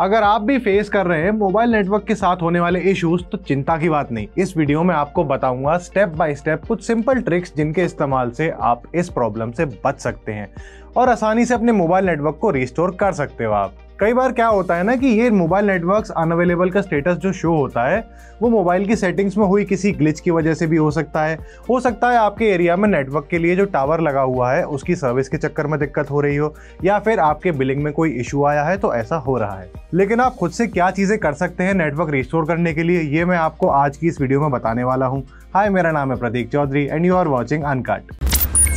अगर आप भी फेस कर रहे हैं मोबाइल नेटवर्क के साथ होने वाले इश्यूज़ तो चिंता की बात नहीं। इस वीडियो में आपको बताऊँगा स्टेप बाय स्टेप कुछ सिंपल ट्रिक्स जिनके इस्तेमाल से आप इस प्रॉब्लम से बच सकते हैं और आसानी से अपने मोबाइल नेटवर्क को रिस्टोर कर सकते हो आप। कई बार क्या होता है ना कि ये मोबाइल नेटवर्क्स अनअवेलेबल का स्टेटस जो शो होता है, वो मोबाइल की सेटिंग्स में हुई किसी ग्लिच की वजह से भी हो सकता है। हो सकता है आपके एरिया में नेटवर्क के लिए जो टावर लगा हुआ है, उसकी सर्विस के चक्कर में दिक्कत हो रही हो, या फिर आपके बिलिंग में कोई इशू आया है तो ऐसा हो रहा है। लेकिन आप खुद से क्या चीज़ें कर सकते हैं नेटवर्क रिस्टोर करने के लिए, ये मैं आपको आज की इस वीडियो में बताने वाला हूँ। हाय मेरा नाम है Prateek Chaudhary and you are watching uncut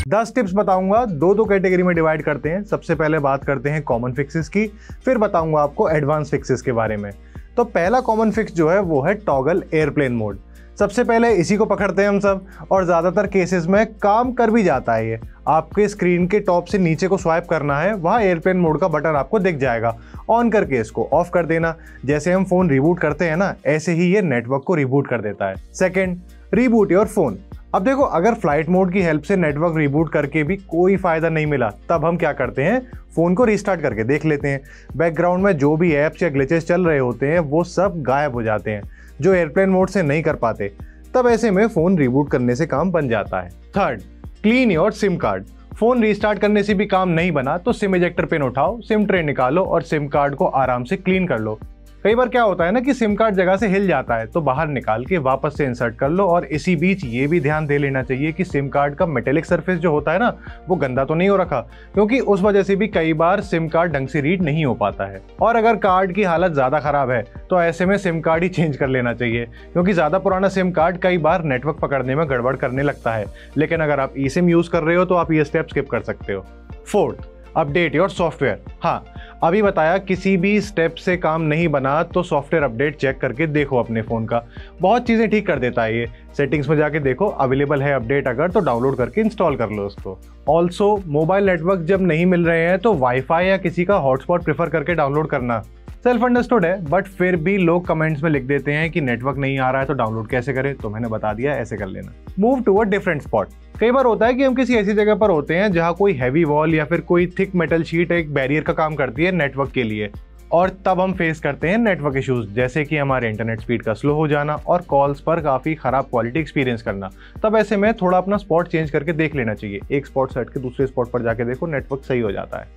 दस टिप्स बताऊँगा, दो दो कैटेगरी में डिवाइड करते हैं। सबसे पहले बात करते हैं कॉमन फिक्सेस की, फिर बताऊँगा आपको एडवांस फिक्सेस के बारे में। तो पहला कॉमन फिक्स जो है, वो है टॉगल एयरप्लेन मोड सबसे पहले इसी को पकड़ते हैं हम सब, और ज़्यादातर केसेस में काम कर भी जाता है ये। आपके स्क्रीन के टॉप से नीचे को स्वाइप करना है, वहाँ एयरप्लेन मोड का बटन आपको दिख जाएगा। ऑन करके इसको ऑफ़ कर देना। जैसे हम फ़ोन रिबूट करते हैं ना, ऐसे ही ये नेटवर्क को रिबूट कर देता है। सेकेंड रिबूट योर फ़ोन अब देखो, अगर फ़्लाइट मोड की हेल्प से नेटवर्क रिबूट करके भी कोई फ़ायदा नहीं मिला, तब हम क्या करते हैं? फ़ोन को रिस्टार्ट करके देख लेते हैं। बैकग्राउंड में जो भी ऐप्स या ग्लिचेस चल रहे होते हैं, वो सब गायब हो जाते हैं, जो एयरप्लेन मोड से नहीं कर पाते। तब ऐसे में फ़ोन रिबूट करने से काम बन जाता है। Third clean your SIM card phone restart करने से भी काम नहीं बना तो सिम इजेक्टर पिन उठाओ सिम ट्रे निकालो और सिम कार्ड को आराम से क्लीन कर लो। कई बार क्या होता है ना कि सिम कार्ड जगह से हिल जाता है तो बाहर निकाल के वापस से इंसर्ट कर लो और इसी बीच ये भी ध्यान दे लेना चाहिए कि सिम कार्ड का मेटेलिक सरफेस जो होता है ना, वो गंदा तो नहीं हो रखा, क्योंकि उस वजह से भी कई बार सिम कार्ड ढंग से रीड नहीं हो पाता है। और अगर कार्ड की हालत ज़्यादा खराब है तो ऐसे में सिम कार्ड ही चेंज कर लेना चाहिए, क्योंकि ज़्यादा पुराना सिम कार्ड कई बार नेटवर्क पकड़ने में गड़बड़ करने लगता है। लेकिन अगर आप ई सिम यूज़ कर रहे हो तो आप ये स्टेप स्किप कर सकते हो। फोर्थ अपडेट योर सॉफ्टवेयर हाँ अभी बताया किसी भी स्टेप से काम नहीं बना तो सॉफ्टवेयर अपडेट चेक करके देखो अपने फ़ोन का। बहुत चीज़ें ठीक कर देता है ये। सेटिंग्स में जाके देखो अवेलेबल है अपडेट अगर तो डाउनलोड करके इंस्टॉल कर लो उसको। ऑल्सो मोबाइल नेटवर्क जब नहीं मिल रहे हैं तो वाईफाई या किसी का हॉटस्पॉट प्रेफर करके डाउनलोड करना। सेल्फ अंडरस्टूड है बट फिर भी लोग कमेंट्स में लिख देते हैं कि नेटवर्क नहीं आ रहा है तो डाउनलोड कैसे करें? तो मैंने बता दिया, ऐसे कर लेना। Move to a different spot कई बार होता है कि हम किसी ऐसी जगह पर होते हैं जहाँ कोई हैवी वॉल या फिर कोई थिक मेटल शीट एक बैरियर का काम करती है नेटवर्क के लिए। और तब हम फेस करते हैं नेटवर्क इश्यूज़ जैसे कि हमारे इंटरनेट स्पीड का स्लो हो जाना और कॉल्स पर काफ़ी ख़राब क्वालिटी एक्सपीरियंस करना। तब ऐसे में थोड़ा अपना स्पॉट चेंज करके देख लेना चाहिए। एक स्पॉट सेट के दूसरे स्पॉट पर जाके देखो नेटवर्क सही हो जाता है।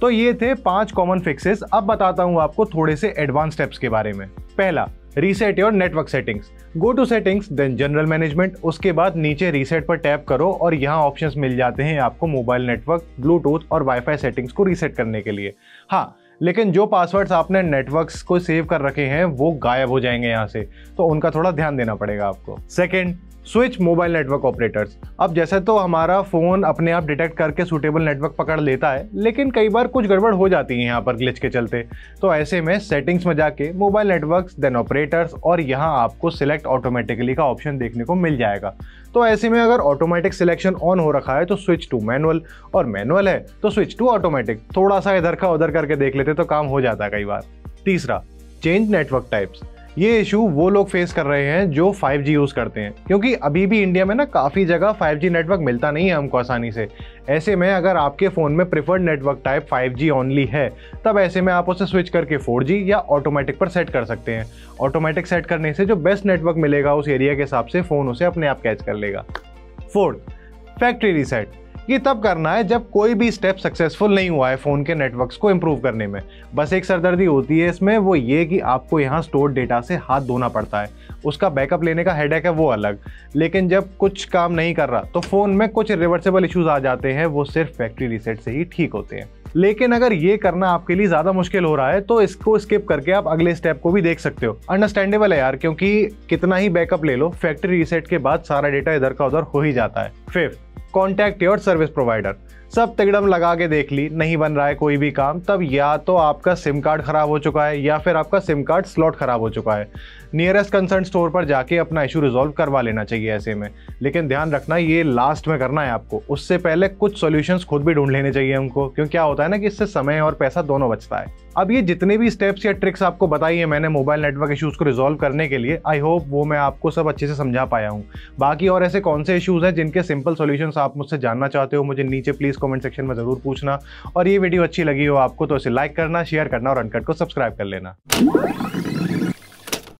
तो ये थे पाँच कॉमन फिक्सेस अब बताता हूँ आपको थोड़े से एडवांस स्टेप्स के बारे में। पहला reset your network settings go to settings then general management उसके बाद नीचे रीसेट पर टैप करो और यहाँ ऑप्शंस मिल जाते हैं आपको मोबाइल नेटवर्क ब्लूटूथ और वाईफाई सेटिंग्स को रीसेट करने के लिए। हाँ लेकिन जो पासवर्ड्स आपने नेटवर्क्स को सेव कर रखे हैं, वो गायब हो जाएँगे यहाँ से। तो उनका थोड़ा ध्यान देना पड़ेगा आपको। Second switch mobile network operators अब जैसे तो हमारा फ़ोन अपने आप डिटेक्ट करके सूटेबल नेटवर्क पकड़ लेता है, लेकिन कई बार कुछ गड़बड़ हो जाती है यहाँ पर ग्लिच के चलते। तो ऐसे में सेटिंग्स में जाके मोबाइल नेटवर्क्स देन ऑपरेटर्स और यहाँ आपको सिलेक्ट ऑटोमेटिकली का ऑप्शन देखने को मिल जाएगा। तो ऐसे में अगर ऑटोमेटिक सिलेक्शन ऑन हो रखा है तो स्विच टू मैनुअल और मैनुअल है तो स्विच टू ऑटोमेटिक थोड़ा सा इधर का उधर करके देख लेते तो काम हो जाता है कई बार। तीसरा चेंज नेटवर्क टाइप्स ये इशू वो लोग फेस कर रहे हैं जो 5G यूज़ करते हैं। क्योंकि अभी भी इंडिया में ना काफ़ी जगह 5G नेटवर्क मिलता नहीं है हमको आसानी से। ऐसे में अगर आपके फ़ोन में preferred network type 5G only है, तब ऐसे में आप उसे स्विच करके 4G या ऑटोमेटिक पर सेट कर सकते हैं। ऑटोमेटिक सेट करने से जो बेस्ट नेटवर्क मिलेगा उस एरिया के हिसाब से फ़ोन उसे अपने आप कैच कर लेगा। फोर्थ फैक्ट्री रीसेट ये तब करना है जब कोई भी स्टेप सक्सेसफुल नहीं हुआ है फ़ोन के नेटवर्क्स को इम्प्रूव करने में। बस एक सरदर्दी होती है इसमें, वो ये कि आपको यहाँ स्टोर डेटा से हाथ धोना पड़ता है। उसका बैकअप लेने का हेडेक है, वो अलग। लेकिन जब कुछ काम नहीं कर रहा तो फ़ोन में कुछ रिवर्सेबल इश्यूज़ आ जाते हैं, वो सिर्फ़ फैक्ट्री रिसेट से ही ठीक होते हैं। लेकिन अगर ये करना आपके लिए ज़्यादा मुश्किल हो रहा है तो इसको स्किप करके आप अगले स्टेप को भी देख सकते हो। अंडरस्टैंडेबल है यार, क्योंकि कितना ही बैकअप ले लो फैक्ट्री रीसेट के बाद सारा डेटा इधर का उधर हो ही जाता है। Fifth contact your service provider सब तिगड़म लगा के देख ली, नहीं बन रहा है कोई भी काम, तब या तो आपका सिम कार्ड खराब हो चुका है, या फिर आपका सिम कार्ड स्लॉट खराब हो चुका है। नियरेस्ट कंसर्न स्टोर पर जाके अपना इशू रिजॉल्व करवा लेना चाहिए ऐसे में। लेकिन ध्यान रखना, ये लास्ट में करना है आपको। उससे पहले कुछ सॉल्यूशंस खुद भी ढूंढ लेने चाहिए हमको, क्योंकि क्या होता है ना कि इससे समय और पैसा दोनों बचता है। अब ये जितने भी स्टेप्स या ट्रिक्स आपको बताई है मैंने मोबाइल नेटवर्क इश्यूज़ को रिजॉल्व करने के लिए आई होप वो मैं आपको सब अच्छे से समझा पाया हूँ। बाकी और ऐसे कौन से इशूज़ हैं जिनके सिंपल सोल्यूशन आप मुझसे जानना चाहते हो, मुझे नीचे प्लीज़ कमेंट सेक्शन में ज़रूर पूछना। और ये वीडियो अच्छी लगी हो आपको तो इसे लाइक करना शेयर करना और अनकट को सब्सक्राइब कर लेना।